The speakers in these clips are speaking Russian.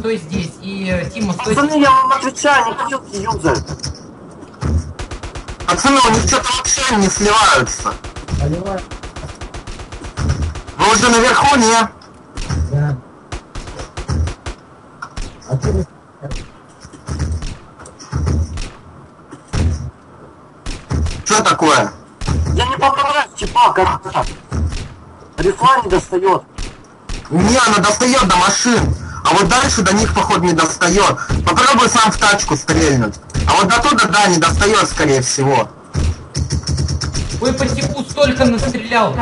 стой здесь. И э, Тима, стой Пацаны, я вам отвечаю, не килки юзают. Пацаны, у них что-то вообще не сливаются. Поливай. Вы уже наверху, не? Да. А ты Что такое? Я не поправляю, типа, как. Рифа не достает. Не, она достает до машин. А вот дальше до них, походу, не достает. Попробуй сам в тачку стрельнуть. А вот до туда, да, не достает, скорее всего. Ой, по типу столько настрелял.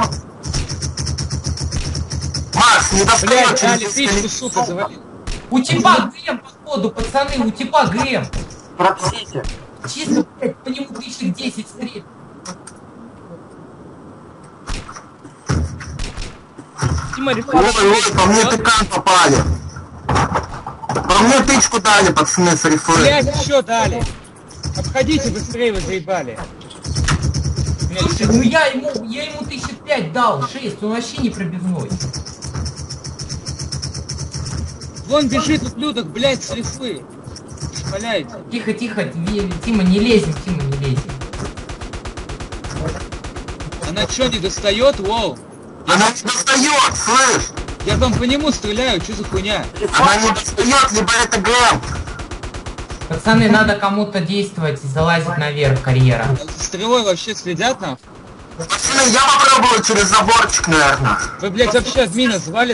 Макс, не достает Блядь, через сука, завали. У типа грем, походу, пацаны, у типа грем. Проксите. Чисто, блядь, по нему тысяч десять стрель. Тима, Ой, ой, по мне тыкан попали. По мне тычку дали, пацаны, с рифы. Блядь, еще дали. Обходите быстрее, вы заебали. Слушай, ну я ему, я ему тысяч пять дал, шесть, он вообще не пробивной. Вон бежит ублюдок, блядь, с рифы. Тихо, тихо, Тима, не лезем, Тима, не лезем. Она что, не достает? Воу. Она не достает, слышь? Я там по нему стреляю, что за хуйня? Она не достает, либо это ГМ. Пацаны, надо кому-то действовать и залазить наверх карьера. Стрелой вообще следят нам? Пацаны, я попробую через заборчик, наверное. Вы, блядь, вообще админа звали?